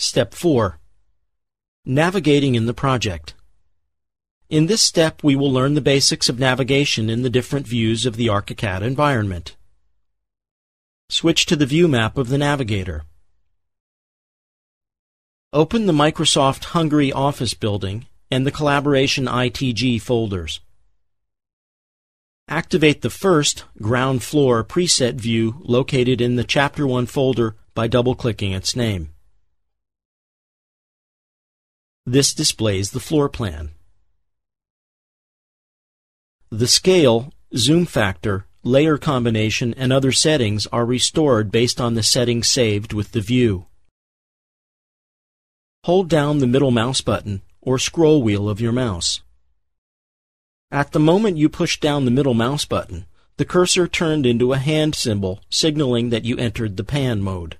Step 4. Navigating in the project. In this step, we will learn the basics of navigation in the different views of the ArchiCAD environment. Switch to the view map of the navigator. Open the Microsoft Hungary Office Building and the Collaboration ITG folders. Activate the first ground floor preset view located in the Chapter 1 folder by double-clicking its name. This displays the floor plan. The scale, zoom factor, layer combination, and other settings are restored based on the settings saved with the view. Hold down the middle mouse button or scroll wheel of your mouse. At the moment you push down the middle mouse button, the cursor turned into a hand symbol signaling that you entered the pan mode.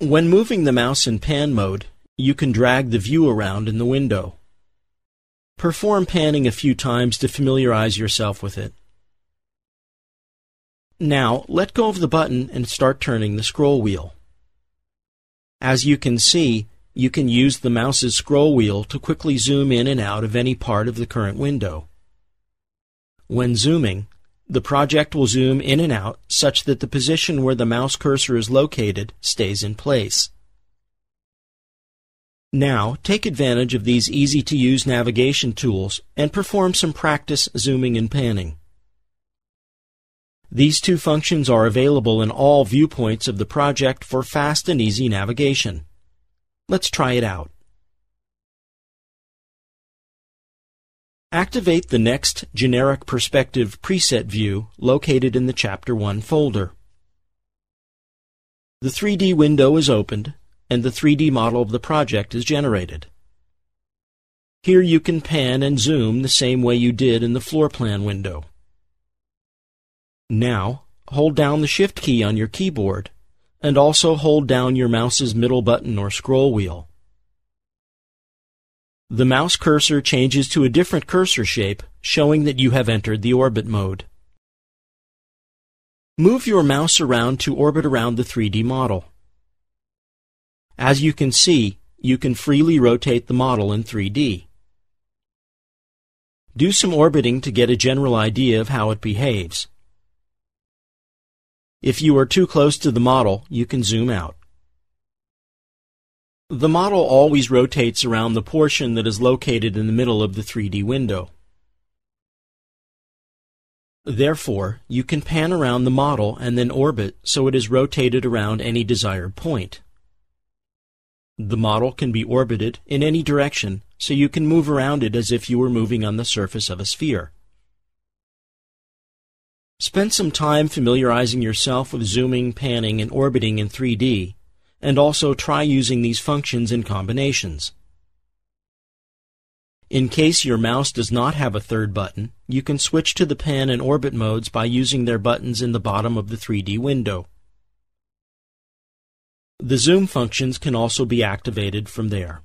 When moving the mouse in pan mode, you can drag the view around in the window. Perform panning a few times to familiarize yourself with it. Now, let go of the button and start turning the scroll wheel. As you can see, you can use the mouse's scroll wheel to quickly zoom in and out of any part of the current window. When zooming, the project will zoom in and out such that the position where the mouse cursor is located stays in place. Now, take advantage of these easy-to-use navigation tools and perform some practice zooming and panning. These two functions are available in all viewpoints of the project for fast and easy navigation. Let's try it out. Activate the next Generic Perspective preset view located in the Chapter 1 folder. The 3D window is opened and the 3D model of the project is generated. Here you can pan and zoom the same way you did in the floor plan window. Now, hold down the Shift key on your keyboard and also hold down your mouse's middle button or scroll wheel. The mouse cursor changes to a different cursor shape, showing that you have entered the orbit mode. Move your mouse around to orbit around the 3D model. As you can see, you can freely rotate the model in 3D. Do some orbiting to get a general idea of how it behaves. If you are too close to the model, you can zoom out. The model always rotates around the portion that is located in the middle of the 3D window. Therefore, you can pan around the model and then orbit so it is rotated around any desired point. The model can be orbited in any direction, so you can move around it as if you were moving on the surface of a sphere. Spend some time familiarizing yourself with zooming, panning, and orbiting in 3D, and also try using these functions in combinations. In case your mouse does not have a third button, you can switch to the pan and orbit modes by using their buttons in the bottom of the 3D window. The zoom functions can also be activated from there.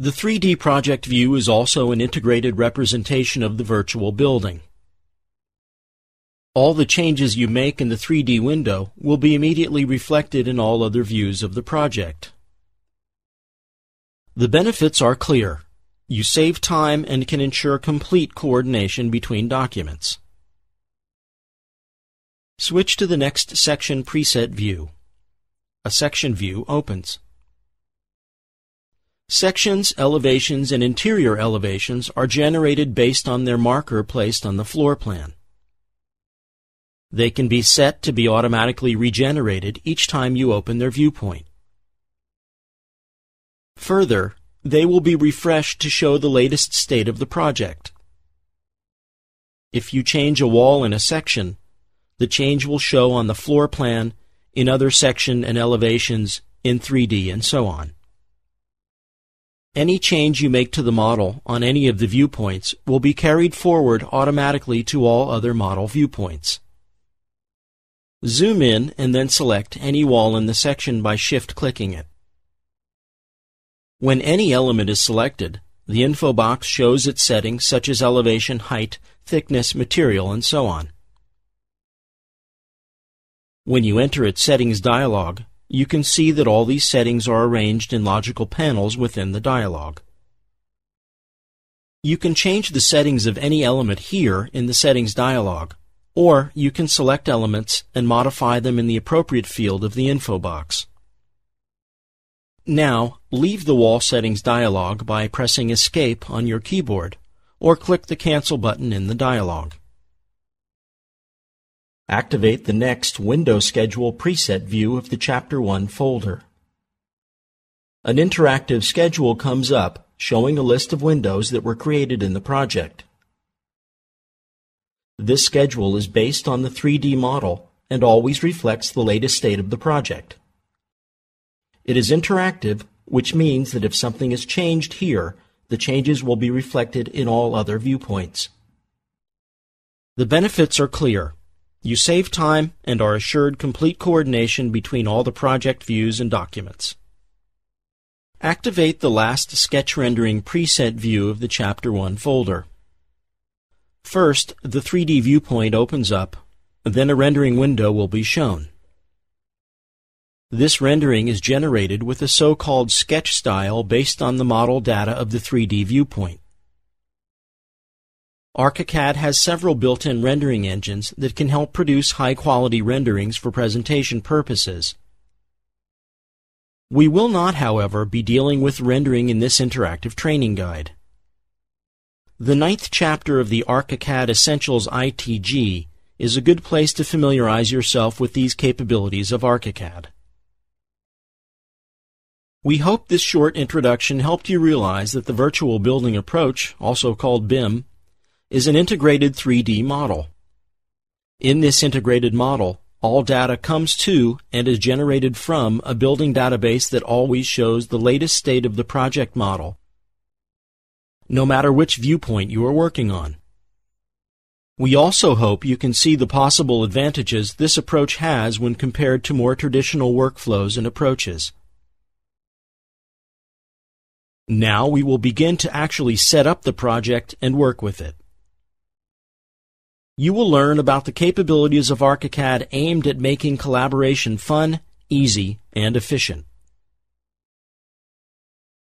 The 3D project view is also an integrated representation of the virtual building. All the changes you make in the 3D window will be immediately reflected in all other views of the project. The benefits are clear. You save time and can ensure complete coordination between documents. Switch to the next section preset view. A section view opens. Sections, elevations, and interior elevations are generated based on their marker placed on the floor plan. They can be set to be automatically regenerated each time you open their viewpoint. Further, they will be refreshed to show the latest state of the project. If you change a wall in a section, the change will show on the floor plan, in other section and elevations, in 3D, and so on. Any change you make to the model on any of the viewpoints will be carried forward automatically to all other model viewpoints. Zoom in and then select any wall in the section by shift-clicking it. When any element is selected, the info box shows its settings such as elevation, height, thickness, material, and so on. When you enter its settings dialog, you can see that all these settings are arranged in logical panels within the dialog. You can change the settings of any element here in the Settings dialog, or you can select elements and modify them in the appropriate field of the info box. Now, leave the Wall Settings dialog by pressing Escape on your keyboard, or click the Cancel button in the dialog. Activate the next Window Schedule preset view of the Chapter 1 folder. An interactive schedule comes up showing a list of windows that were created in the project. This schedule is based on the 3D model and always reflects the latest state of the project. It is interactive, which means that if something is changed here, the changes will be reflected in all other viewpoints. The benefits are clear. You save time and are assured complete coordination between all the project views and documents. Activate the last sketch rendering preset view of the Chapter 1 folder. First, the 3D viewpoint opens up, then a rendering window will be shown. This rendering is generated with a so-called sketch style based on the model data of the 3D viewpoint. ArchiCAD has several built-in rendering engines that can help produce high-quality renderings for presentation purposes. We will not, however, be dealing with rendering in this interactive training guide. The ninth chapter of the ArchiCAD Essentials ITG is a good place to familiarize yourself with these capabilities of ArchiCAD. We hope this short introduction helped you realize that the virtual building approach, also called BIM, is an integrated 3D model. In this integrated model, all data comes to and is generated from a building database that always shows the latest state of the project model, no matter which viewpoint you are working on. We also hope you can see the possible advantages this approach has when compared to more traditional workflows and approaches. Now we will begin to actually set up the project and work with it you will learn about the capabilities of ArchiCAD aimed at making collaboration fun, easy, and efficient.